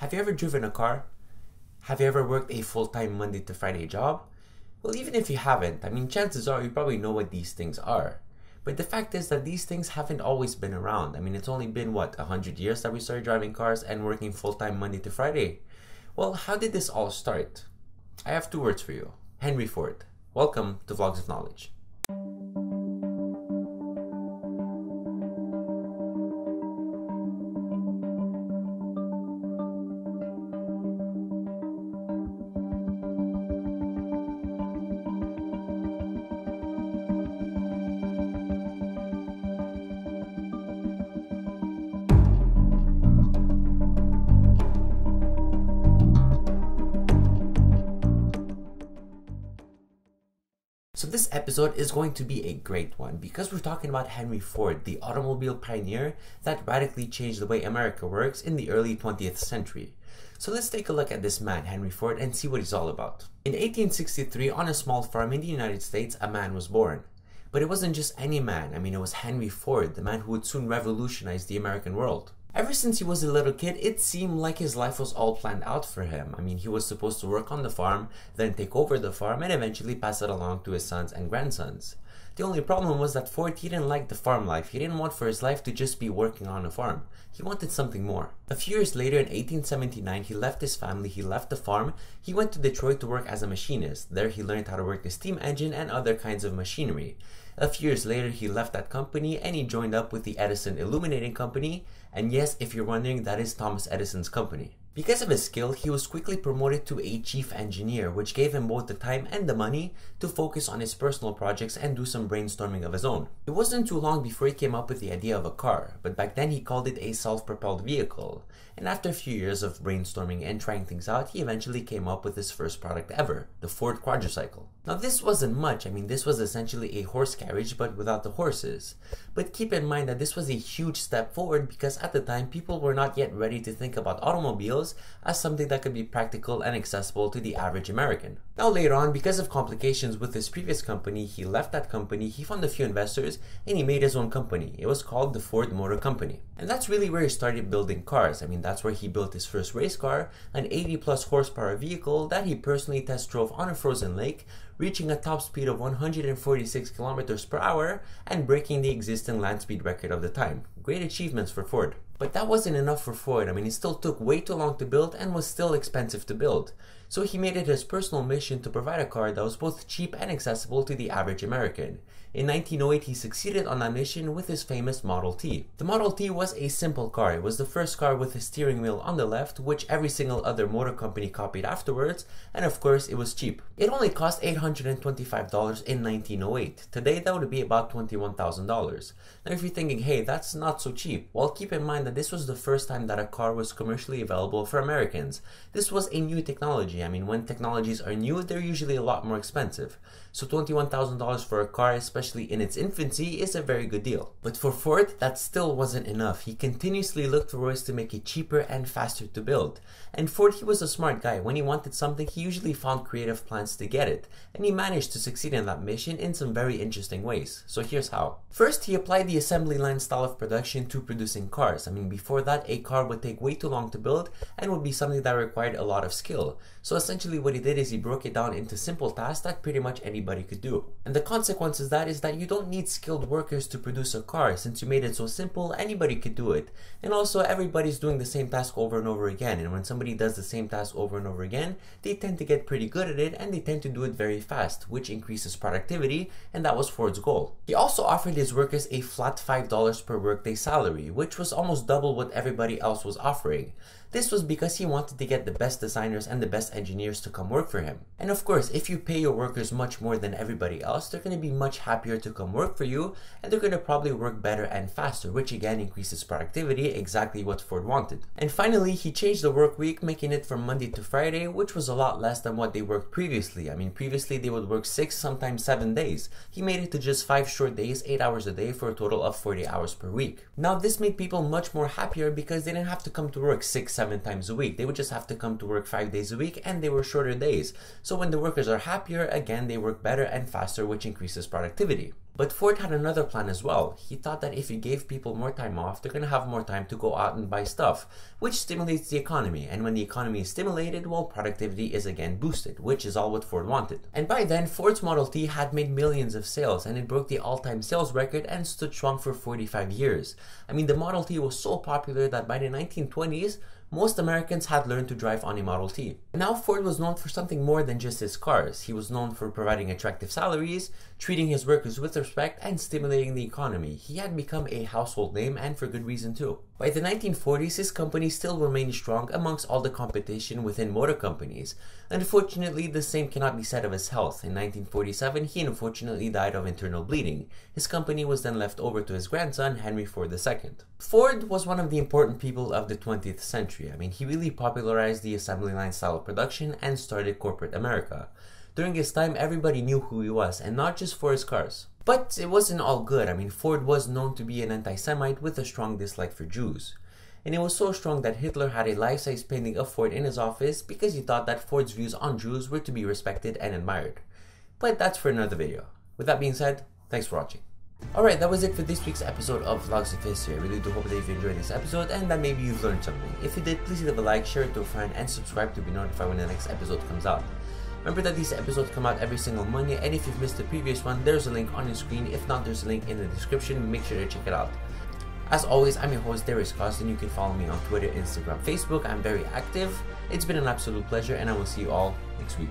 Have you ever driven a car? Have you ever worked a full time Monday to Friday job? Well, even if you haven't, I mean, chances are you probably know what these things are. But the fact is that these things haven't always been around. I mean, it's only been, what, 100 years that we started driving cars and working full time Monday to Friday? Well, how did this all start? I have two words for you Henry Ford. Welcome to Vlogs of Knowledge. So, this episode is going to be a great one because we're talking about Henry Ford, the automobile pioneer that radically changed the way America works in the early 20th century. So, let's take a look at this man, Henry Ford, and see what he's all about. In 1863, on a small farm in the United States, a man was born. But it wasn't just any man, I mean, it was Henry Ford, the man who would soon revolutionize the American world. Ever since he was a little kid, it seemed like his life was all planned out for him. I mean, he was supposed to work on the farm, then take over the farm, and eventually pass it along to his sons and grandsons. The only problem was that Ford he didn't like the farm life. He didn't want for his life to just be working on a farm. He wanted something more. A few years later in 1879, he left his family, he left the farm, he went to Detroit to work as a machinist. There he learned how to work a steam engine and other kinds of machinery. A few years later, he left that company and he joined up with the Edison Illuminating Company. And yes, if you're wondering, that is Thomas Edison's company. Because of his skill, he was quickly promoted to a chief engineer, which gave him both the time and the money to focus on his personal projects and do some brainstorming of his own. It wasn't too long before he came up with the idea of a car, but back then he called it a self propelled vehicle. And after a few years of brainstorming and trying things out, he eventually came up with his first product ever, the Ford Quadricycle. Now, this wasn't much, I mean, this was essentially a horse carriage but without the horses. But keep in mind that this was a huge step forward because at the time people were not yet ready to think about automobiles as something that could be practical and accessible to the average American. Now, later on, because of complications with his previous company, he left that company, he found a few investors, and he made his own company. It was called the Ford Motor Company. And that's really where he started building cars. I mean, that's where he built his first race car, an 80 plus horsepower vehicle that he personally test drove on a frozen lake, reaching a top speed of 146 kilometers per hour and breaking the existing land speed record of the time. Great achievements for Ford. But that wasn't enough for Ford. I mean, it still took way too long to build and was still expensive to build. So he made it his personal mission to provide a car that was both cheap and accessible to the average American. In 1908, he succeeded on that mission with his famous Model T. The Model T was a simple car. It was the first car with a steering wheel on the left, which every single other motor company copied afterwards, and of course, it was cheap. It only cost $825 in 1908. Today, that would be about $21,000. Now, if you're thinking, hey, that's not so cheap, well, keep in mind that this was the first time that a car was commercially available for Americans. This was a new technology. I mean, when technologies are new, they're usually a lot more expensive. So $21,000 for a car, especially in its infancy, is a very good deal. But for Ford, that still wasn't enough. He continuously looked for ways to make it cheaper and faster to build. And Ford, he was a smart guy. When he wanted something, he usually found creative plans to get it. And he managed to succeed in that mission in some very interesting ways. So here's how. First, he applied the assembly line style of production to producing cars. I mean, before that, a car would take way too long to build and would be something that required a lot of skill. So essentially what he did is he broke it down into simple tasks that pretty much anybody could do. And the consequence of that is that you don't need skilled workers to produce a car since you made it so simple, anybody could do it. And also everybody's doing the same task over and over again. And when somebody does the same task over and over again, they tend to get pretty good at it and they tend to do it very fast, which increases productivity, and that was Ford's goal. He also offered his workers a flat $5 per workday salary, which was almost double what everybody else was offering. This was because he wanted to get the best designers and the best engineers to come work for him. And of course, if you pay your workers much more than everybody else, they're going to be much happier to come work for you and they're going to probably work better and faster, which again increases productivity, exactly what Ford wanted. And finally, he changed the work week, making it from Monday to Friday, which was a lot less than what they worked previously. I mean, previously they would work six, sometimes seven days. He made it to just five short days, eight hours a day for a total of 40 hours per week. Now, this made people much more happier because they didn't have to come to work six, seven times a week. They would just have to come to work five days a week and they were shorter days. So when the workers are happier, again, they work better and faster, which increases productivity. But Ford had another plan as well. He thought that if he gave people more time off, they're going to have more time to go out and buy stuff, which stimulates the economy. And when the economy is stimulated, well, productivity is again boosted, which is all what Ford wanted. And by then, Ford's Model T had made millions of sales and it broke the all time sales record and stood strong for 45 years. I mean, the Model T was so popular that by the 1920s, most Americans had learned to drive on a Model T. Now Ford was known for something more than just his cars. He was known for providing attractive salaries, treating his workers with respect, and stimulating the economy. He had become a household name and for good reason too. By the 1940s, his company still remained strong amongst all the competition within motor companies. Unfortunately, the same cannot be said of his health. In 1947, he unfortunately died of internal bleeding. His company was then left over to his grandson, Henry Ford II. Ford was one of the important people of the 20th century. I mean, he really popularized the assembly line style of production and started corporate America. During his time, everybody knew who he was, and not just for his cars. But it wasn't all good. I mean, Ford was known to be an anti Semite with a strong dislike for Jews and it was so strong that Hitler had a life-size painting of Ford in his office because he thought that Ford's views on Jews were to be respected and admired. But that's for another video. With that being said, thanks for watching. Alright, that was it for this week's episode of Vlogs of History. I really do hope that you enjoyed this episode and that maybe you've learned something. If you did, please leave a like, share it to a friend, and subscribe to be notified when the next episode comes out. Remember that these episodes come out every single Monday, and if you've missed the previous one, there's a link on your screen. If not, there's a link in the description. Make sure to check it out. As always, I'm your host, Darius Cosden, and you can follow me on Twitter, Instagram, Facebook. I'm very active. It's been an absolute pleasure, and I will see you all next week.